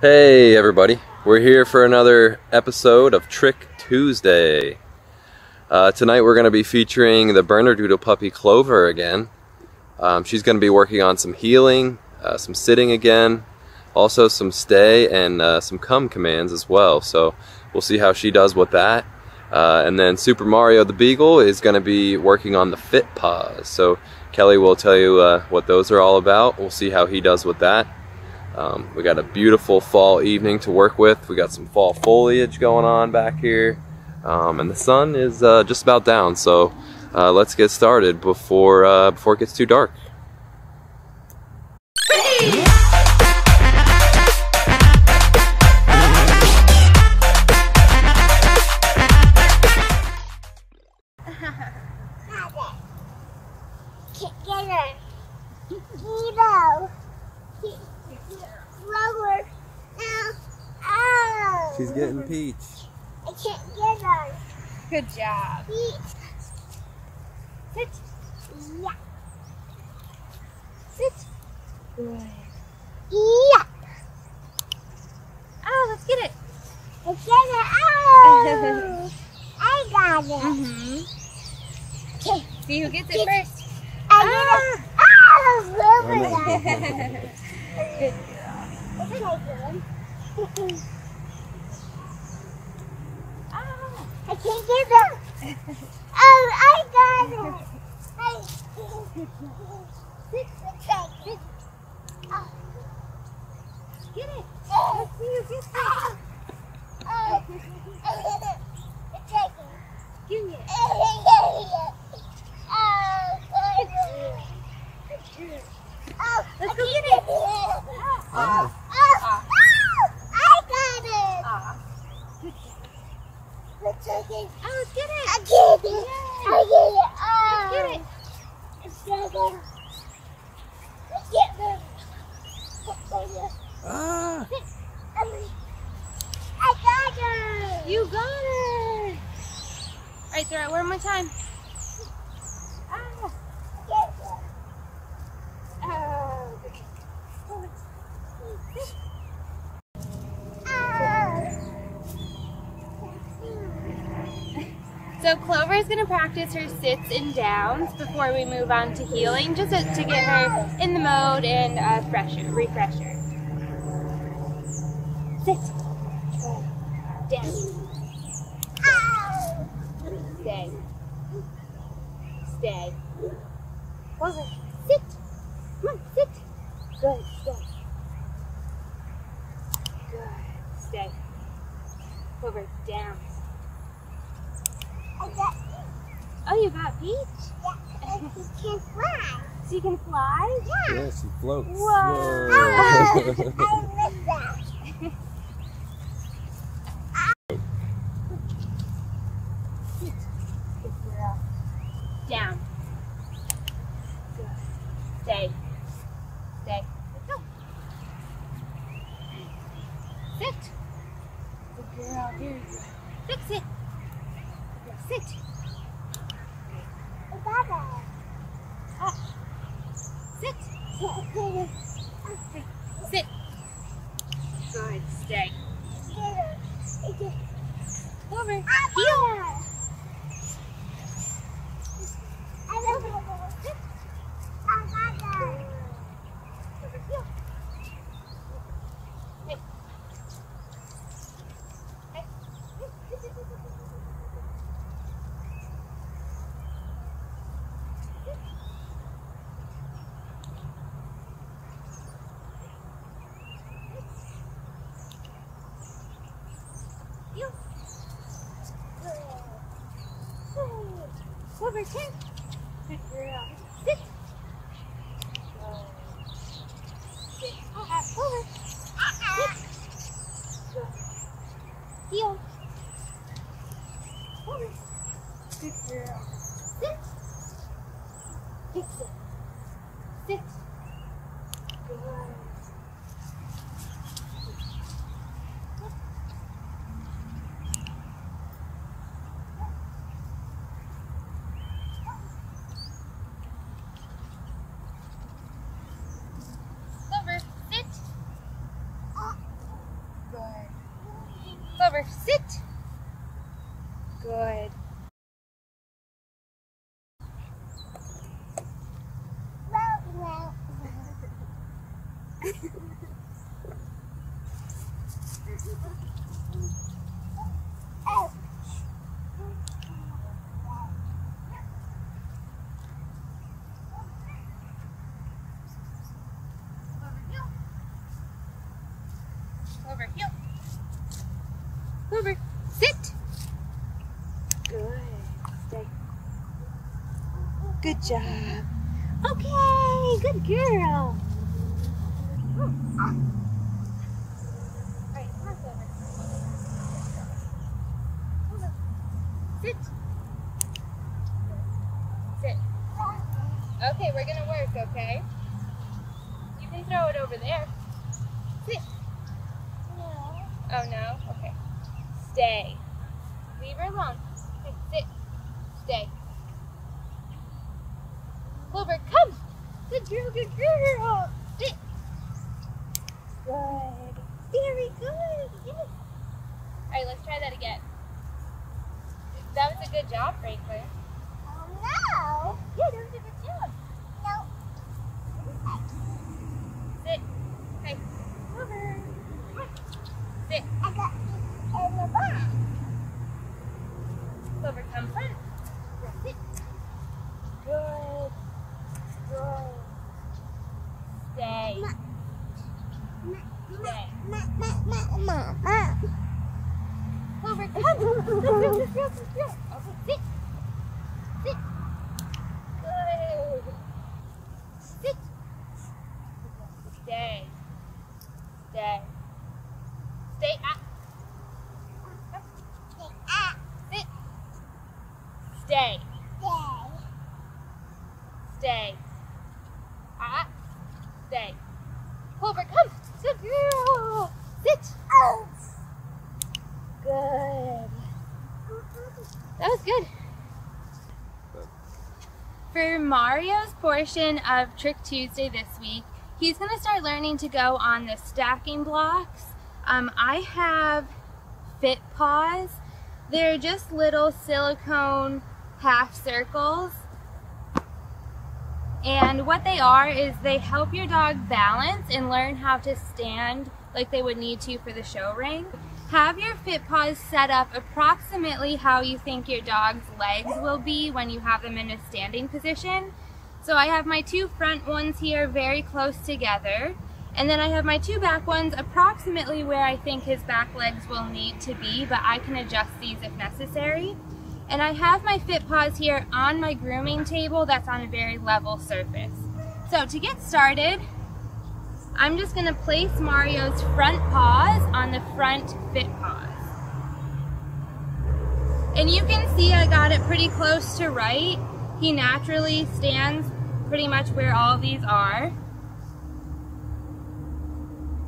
Hey everybody, we're here for another episode of Trick Tuesday. Uh, tonight we're going to be featuring the Bernedoodle puppy Clover again. Um, she's going to be working on some heeling, uh, some sitting again, also some stay and uh, some come commands as well. So we'll see how she does with that. Uh, and then Super Mario the Beagle is going to be working on the fit paws. So Kelly will tell you uh, what those are all about. We'll see how he does with that. Um, we got a beautiful fall evening to work with. We got some fall foliage going on back here. Um, and the sun is uh, just about down. So uh, let's get started before, uh, before it gets too dark. Lower. Now. Oh. She's getting peach. I can't get her. Good job. Peach. Sit. Yeah. Sit. Good. Yeah. Oh, let's get it. I get her. Oh. I got it. Mm-hmm. Okay. See who gets it first. I get it. Oh, Wilbur got it. I can't get it. Oh, I got it. I. Get it. Let's see who gets it. Oh. Give me it. Let's go get it. Oh. Oh. I got it. Ah. It's taking. Oh, let's get it. I get it. I get it. Oh. Get it. It's get it. Ah! I got her. You got it. All right, throw it one more time. Ah. Get her. Oh. So Clover is going to practice her sits and downs before we move on to heeling, just to, get her in the mode and uh, fresher, refresher. Sit. Down. Stay. Stay. Clover, sit. Come on, sit. Good, stay. Good, stay. Clover, down. I got Oh, you got Peach? yeah, and she can fly. So you can fly? Yeah. Yeah, she floats. Whoa. Oh, I missed that. Down. Good. Stay. Stay. Go. Sit. Good girl. Here you go. Fix it. Good. Sit. I got her. Up. Sit. Sit. Good. Stay. Over. I got her. I got her. I got her. Hey. Hey. You. Over ten. Good girl. Sit. Go. Sit. Ah, over. Sit. Go. Heel. Over. Good girl. Sit. Fix it. Sit. Good. Clover, sit. Good. Well, well. Clover, heel. Clover, sit. Good. Stay. Good job. Okay, good girl. Alright, come on, Clover. Clover, Sit. Sit. Okay, we're gonna work, okay? You can throw it over there. Sit. No. Oh no? Okay. Stay. Leave her alone. Okay, sit. Stay. Clover, come! Good girl, good girl! Sit. Good. Very good. Yes. Alright, let's try that again. That was a good job, Franklin. Oh, no. Yeah, that was a good job. No. Sit. Okay. Clover. Come on. Sit. I got it in the back. Clover, come front. Sit. Good. Good. Stay. Stay. Ma, ma, ma, ma, ma. Clover, come. Go, go, go, go, go, go. Okay, sit. Sit. Good. Sit. Stay. Stay. Stay up. Ah, Sit. Stay. day. Stay. Ah. Stay. Clover, come. Good girl. Sit. Oh. Good. That was good. For Mario's portion of Trick Tuesday this week, he's going to start learning to go on the stacking blocks. Um, I have Fit Paws. They're just little silicone half circles. And what they are is they help your dog balance and learn how to stand like they would need to for the show ring. Have your fit paws set up approximately how you think your dog's legs will be when you have them in a standing position. So I have my two front ones here very close together. And then I have my two back ones approximately where I think his back legs will need to be, but I can adjust these if necessary. And I have my fit paws here on my grooming table that's on a very level surface. So to get started, I'm just gonna place Mario's front paws on the front fit paws. And you can see I got it pretty close to right. He naturally stands pretty much where all these are.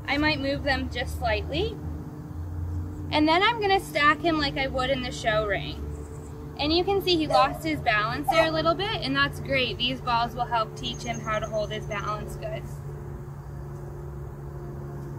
I might move them just slightly. And then I'm gonna stack him like I would in the show ring. And you can see he lost his balance there a little bit, and that's great. These balls will help teach him how to hold his balance good. Stay. Boy. Boy, stay.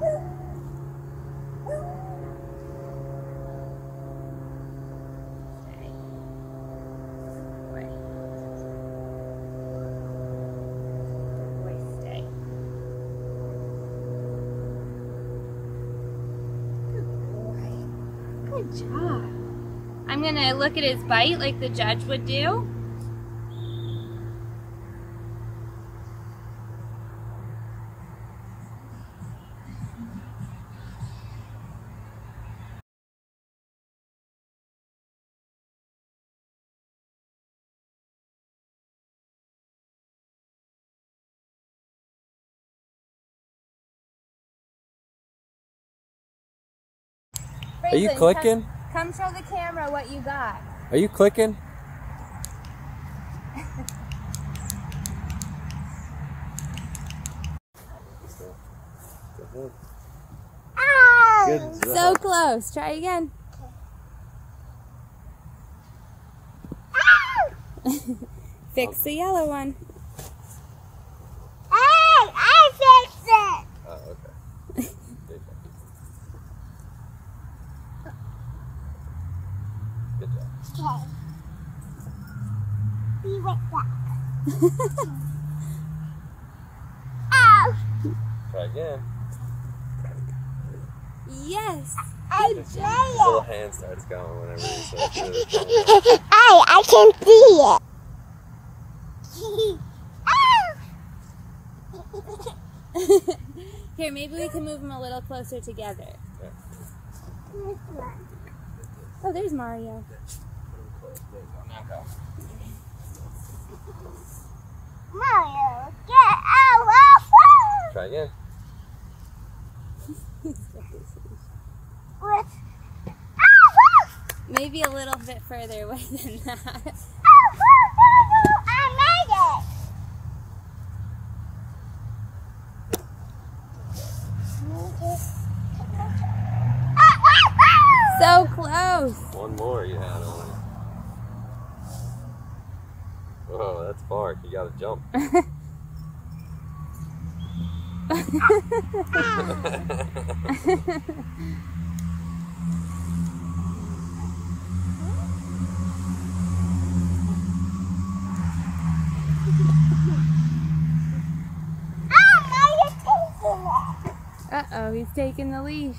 Good job. I'm gonna look at his bite like the judge would do. Are you clicking? Come, come show the camera what you got. Are you clicking? So close. Try again. Fix the yellow one. Hey, I fixed it. Oh, okay. Okay. Be right back. Ow! Try again. Yes. I His see little it. hand starts going whenever he says it. Hey, I can see it. Ow! Here, maybe we can move them a little closer together. This. Oh, there's Mario. Mario, get out of here! Try again. With Maybe a little bit further away than that. I made it! So close. One more you had on it. Whoa, that's far. You gotta jump. Uh oh, he's taking the leash.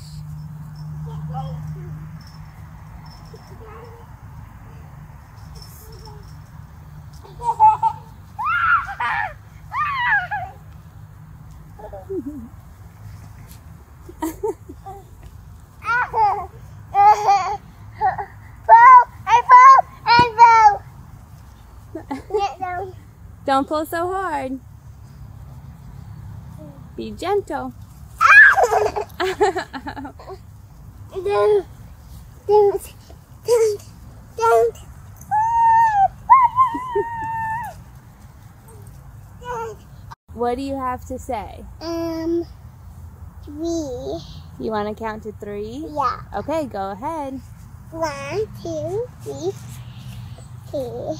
Don't pull so hard. Be gentle. Don't, don't, don't, don't. What do you have to say? Um, three. You want to count to three? Yeah. Okay, go ahead. One, two, three, two.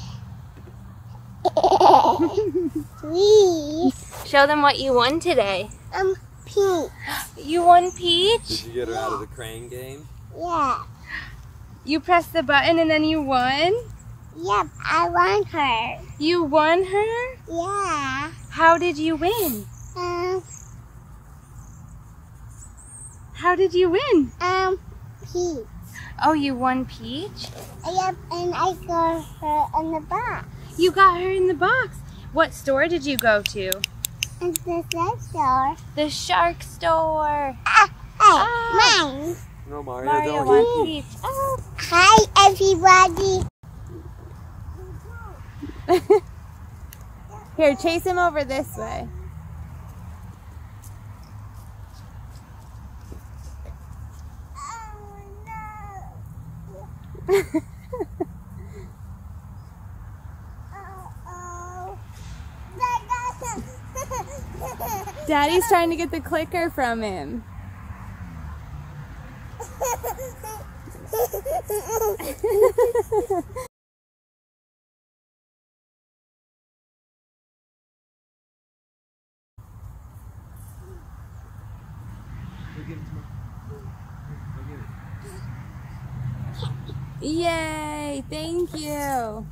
three. Show them what you won today. Um, peach. You won Peach? Did you get her out of the crane game? Yeah. You pressed the button and then you won? Yep, I won her. You won her? Yeah. How did you win? Um, How did you win? um, peach. Oh, you won Peach? Yep, and I got her in the box. You got her in the box. What store did you go to? And the shark store. The shark store. Ah, hey, Ah. mine. No, Mario, Mario don't won eat. Peach. Oh. Hi, everybody. Here, chase him over this way. Daddy's trying to get the clicker from him. Yay! Thank you.